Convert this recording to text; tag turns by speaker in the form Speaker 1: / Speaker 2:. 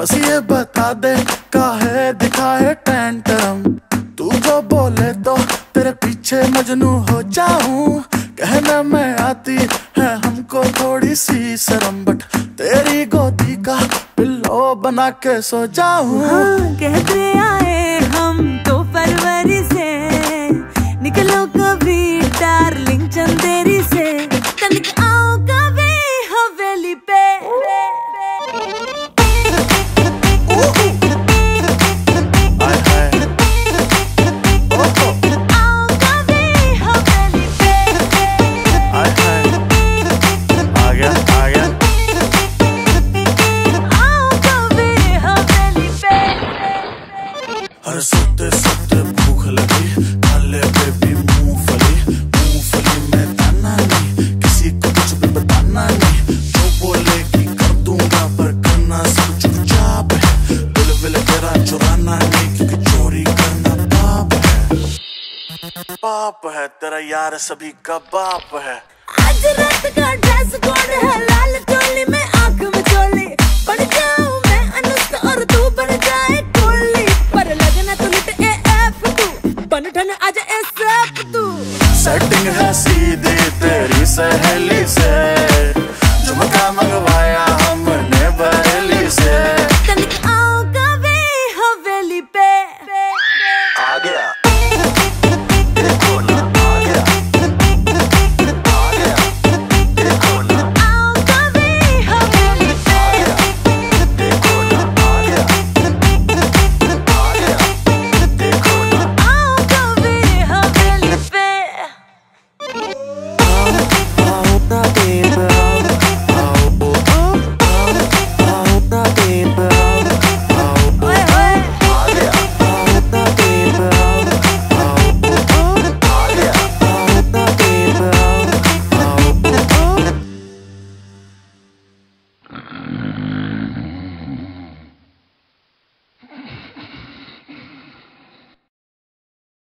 Speaker 1: बस ये बता दे का है दिखा है टेंटरम तू जो बोले तो तेरे पीछे मजनू हो जाऊँ। कहना मैं आती है हमको थोड़ी सी शर्म बट तेरी गोदी का पिल्लो बना के सो जाऊँ।
Speaker 2: हाँ, कहते आए हम तो फरवरी से। निकलो कभी डार्लिंग चंदेरी
Speaker 1: पाप है तेरा
Speaker 2: यार सभी का बाप
Speaker 1: है। आज रात का ड्रेस कोड है? लाल चोली में आँख में चोली बन जाऊँ मैं अनुष्का और तू बन जाए कोहली पर लगना तू नित एफ़ तू। बन ठन एस एफ़ तू। सेटिंग है सीधी तेरी
Speaker 2: सहेली से।